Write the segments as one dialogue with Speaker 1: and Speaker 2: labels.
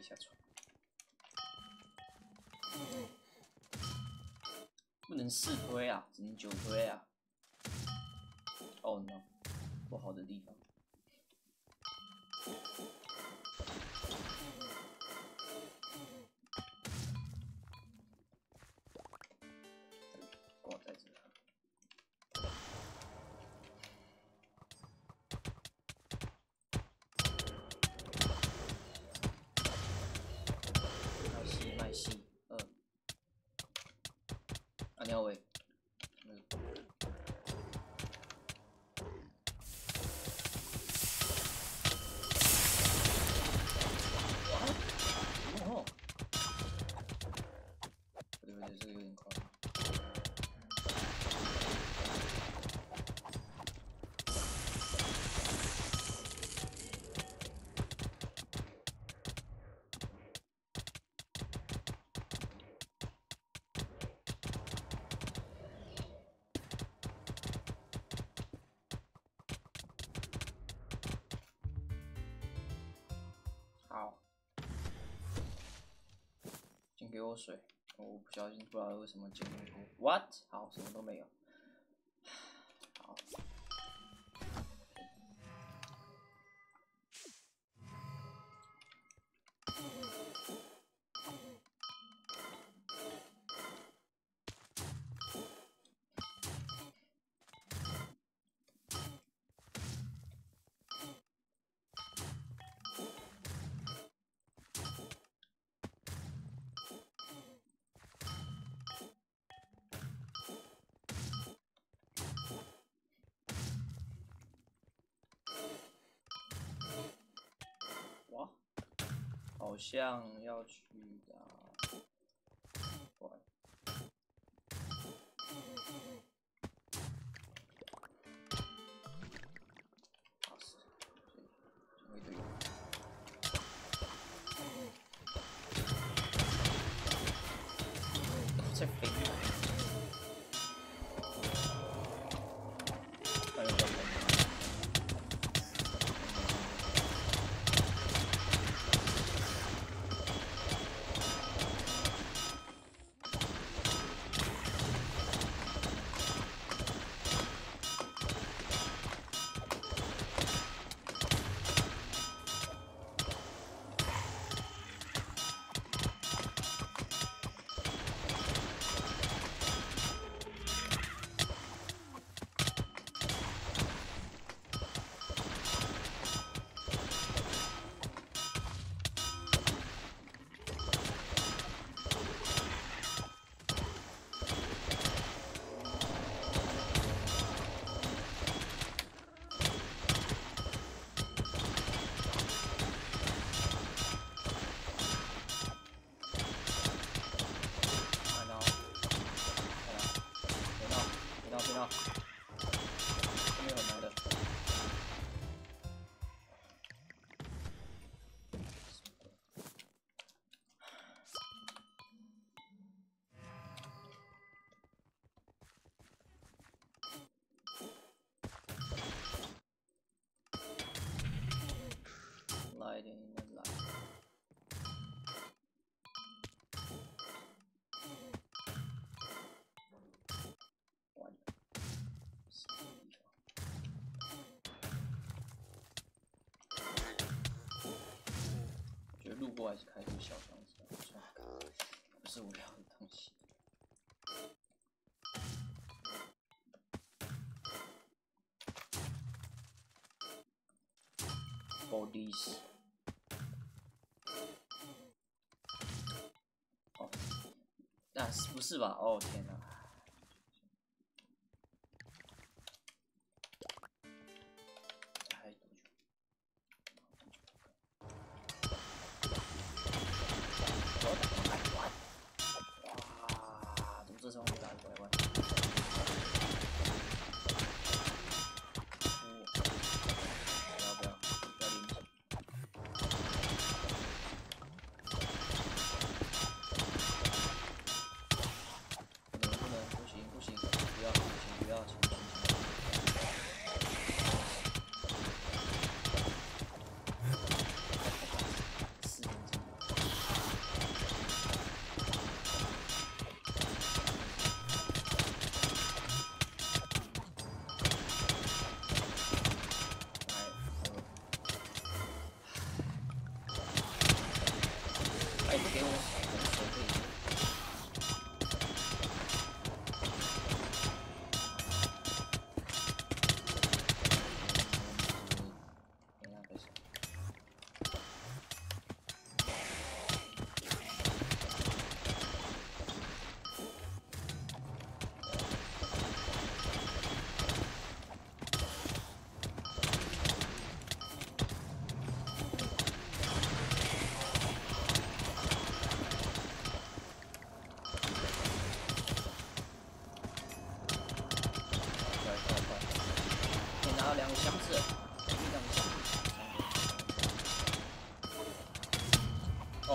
Speaker 1: 一下床。不能四推啊，只能九推啊。哦 no，不好的地方。阿鸟尾，那个哦，不对不对，这个有点快。喝水，我不小心不知道为什么进入过。What？好，什么都没有。好像要去的路过还是开出小箱子比较不，是无聊的东西。Bodies。哦，那是不是吧？哦天哪！箱子，力量无限。哦。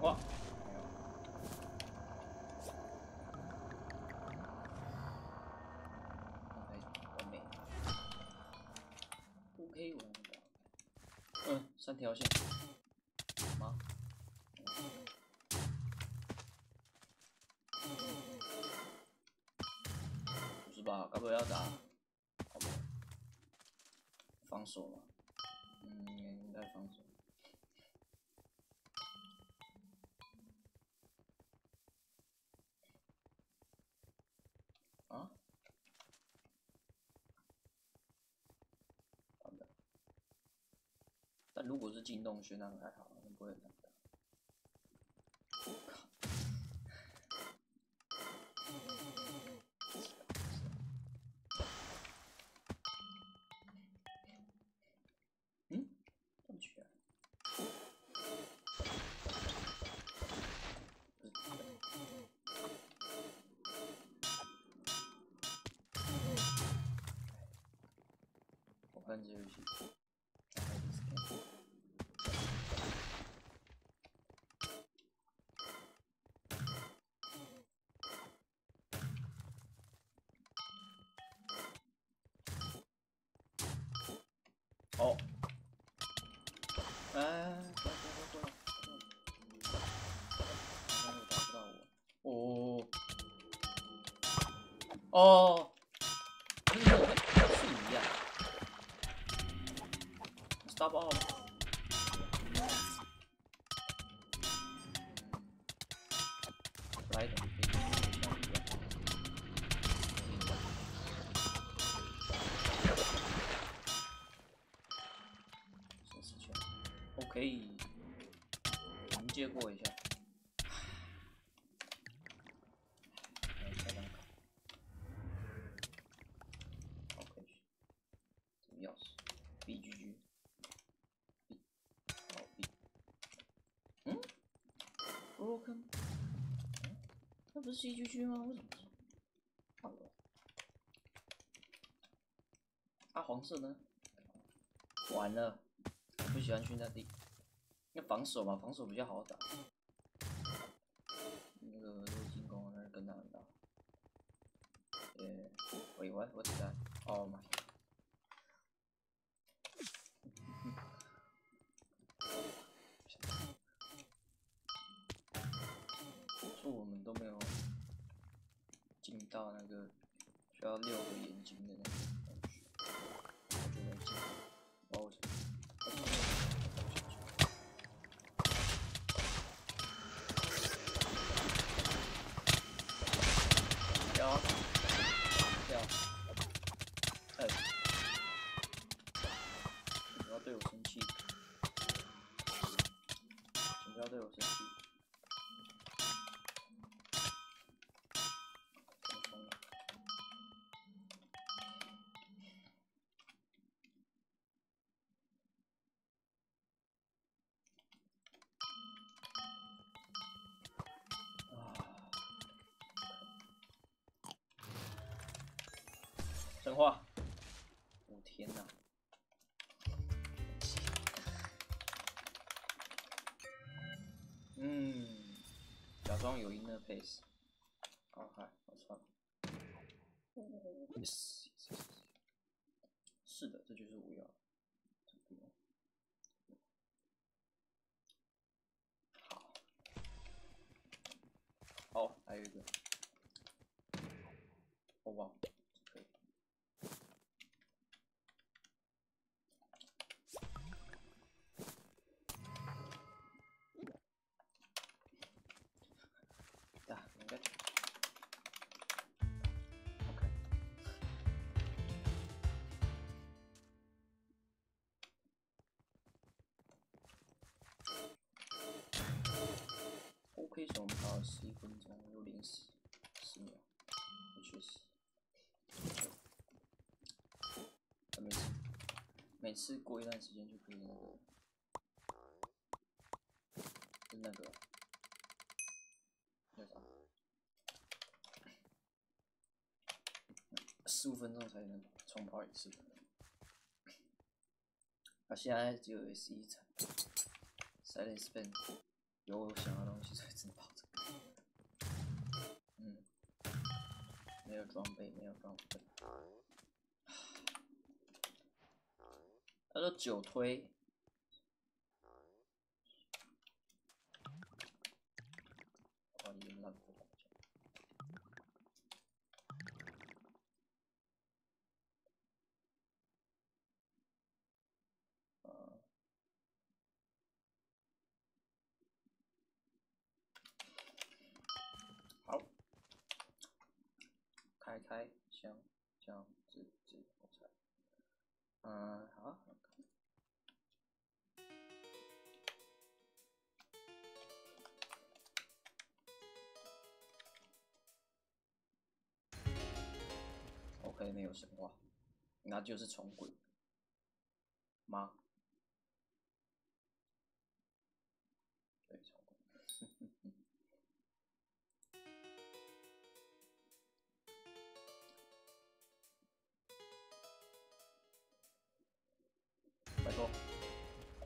Speaker 1: 哦，三条线。吗？不是吧？该不会要打？好吧。防守嘛？嗯，应该防守。进洞穴，那个还好，不会很难打。我靠！嗯？这么去啊？我看这游戏。哎，过来过来过来，应该打不到我。哦，哦，跟那个是一样。Stop all。来一点。，OK，迎接过一下。来下张卡，OK，这个钥匙，BGG，B，好 B，嗯，Broken，嗯，那不是 CGG 吗？为什么？是？啊，黄色呢？完了，我不喜欢去那地。要防守嘛，防守比较好打。那个如果进攻，那是更难打。呃，喂喂，我子弹，Oh my！说 我们都没有进到那个需要六个眼睛的那个神话，我天哪！嗯，假装有 inner pace。好，嗨，我错了。Yes，是的，这就是我要。好，好，还有一个。哦哇，十一分钟又零十十秒，也确实。每次每次过一段时间就可以那个，就那个那啥，十五分钟才能重跑一次。啊，现在只有 S 一场，Silent Spin 有我想要的东西才只能跑这个。嗯，没有装备，没有装备。他说九推。开开箱，箱子子我猜，嗯，好。OK，没有神话，那就是重轨吗？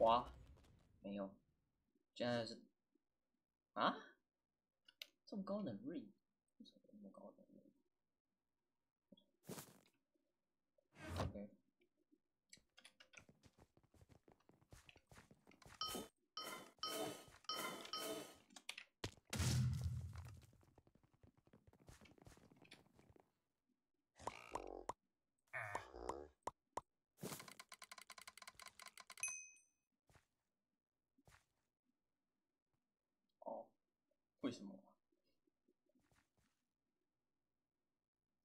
Speaker 1: 花？没有，现在是啊，这么高能力，这么高能力，OK。哦，为什么？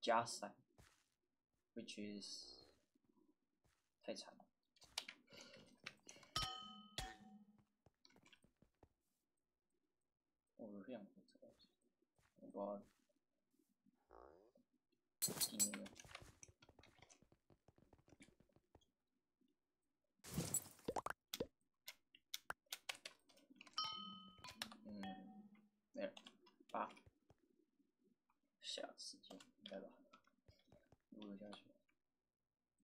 Speaker 1: 加三，which is 太惨了。我有两个这个，我不知道进那个。嗯，没有，八，下次见，